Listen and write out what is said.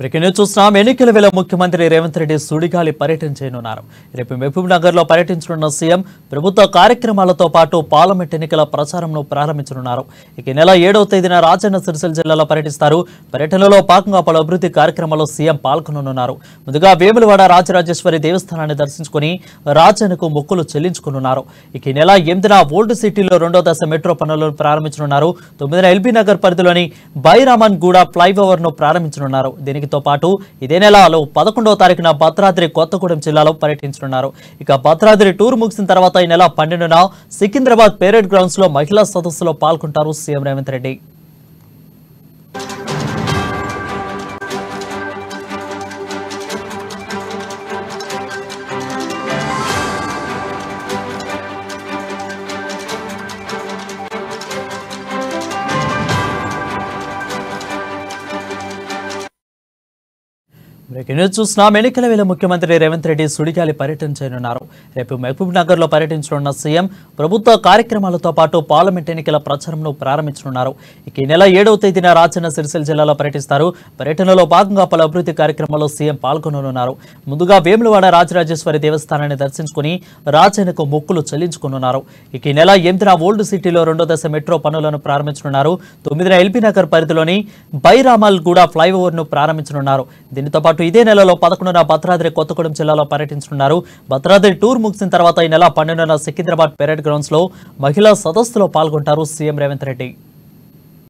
Breaking news చూస్తున్నాం. ఎన్నికల వేళ ముఖ్యమంత్రి రేవంత్ రెడ్డి సుడిగాలి పర్యటన చేయనున్నారు. రేపు మహబూబ్ నగర్లో పర్యటించనున్న సీఎం ప్రభుత్వ కార్యక్రమాలతో పాటు పార్లమెంట్ ఎన్నికల ప్రచారంను ప్రారంభించనున్నారు. ఇక ఈ నెల ఏడవ తేదీన రాజన్న సిరిసిల్ల జిల్లాలో పర్యటిస్తారు. పర్యటనలో భాగంగా పలు అభివృద్ధి కార్యక్రమాల్లో సీఎం పాల్గొననున్నారు. ముందుగా వేములవాడ రాజరాజేశ్వరి దేవస్థానాన్ని దర్శించుకుని రాజన్నకు మొక్కులు చెల్లించుకున్నారు ఇక ఈ నెల ఎనిమిదిన ఓల్డ్ సిటీలో రెండో దశ మెట్రో పనులను ప్రారంభించనున్నారు. తొమ్మిదిన ఎల్బీ నగర్ పరిధిలోని బైరామన్ గూడ ఫ్లైఓవర్ను ప్రారంభించనున్నారు. దీనితో పాటు ఇదే నెలలో పదకొండవ తారీఖున భద్రాద్రి కొత్తగూడెం జిల్లాలో పర్యటించనున్నారు. ఇక భద్రాద్రి టూర్ ముగిసిన తర్వాత ఈ నెల పన్నెండున సికింద్రాబాద్ పేరేడ్ గ్రౌండ్స్లో మహిళా సదస్సులో పాల్గొంటారు సీఎం రేవంత్ రెడ్డి. చూస్తున్నాం. ఎన్నికల వేళ ముఖ్యమంత్రి రేవంత్ రెడ్డి సుడిగాలి పర్యటన చేయనున్నారు. రేపు మహబూబ్ నగర్లో పర్యటించనున్న సీఎం ప్రభుత్వ కార్యక్రమాలతో పాటు పార్లమెంట్ ఎన్నికల ప్రచారంను ప్రారంభించనున్నారు. ఇక ఈ నెల ఏడవ తేదీన రాజన్న సిరిసిల్ల జిల్లాలో పర్యటిస్తారు. పర్యటనలో భాగంగా పలు అభివృద్ధి కార్యక్రమాల్లో సీఎం పాల్గొననున్నారు. ముందుగా వేములవాడ రాజరాజేశ్వరి దేవస్థానాన్ని దర్శించుకుని రాజన్నకు మొక్కులు చెల్లించుకున్నారు ఇక ఈ నెల ఎనిమిదిన ఓల్డ్ సిటీలో రెండో దశ మెట్రో పనులను ప్రారంభించనున్నారు. తొమ్మిదిన ఎల్బీ నగర్ పరిధిలోని బైరామల్ గూడ ఫ్లైఓవర్ను ప్రారంభించనున్నారు. దీనితో పాటు ఇదే నెలలో పదకొండున భద్రాద్రి కొత్తగూడెం జిల్లాలో పర్యటించనున్నారు. భద్రాద్రి టూర్ ముగిసిన తర్వాత ఈ నెల పన్నెండున సికింద్రాబాద్ పెరేడ్ గ్రౌండ్స్లో మహిళా సదస్సులో పాల్గొంటారు సీఎం రేవంత్ రెడ్డి.